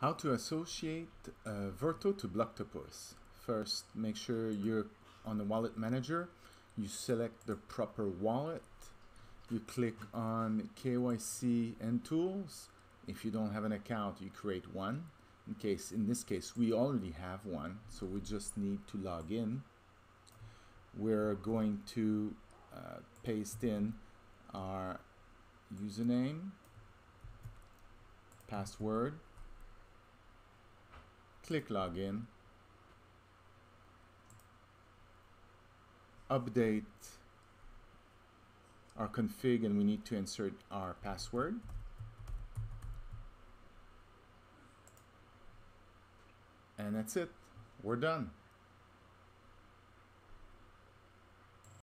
How to associate uh, Verto to Blocktopus. First, make sure you're on the wallet manager. You select the proper wallet. You click on KYC and tools. If you don't have an account, you create one. In case, in this case, we already have one, so we just need to log in. We're going to uh, paste in our username, password, click login, update our config and we need to insert our password. And that's it. We're done.